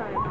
time.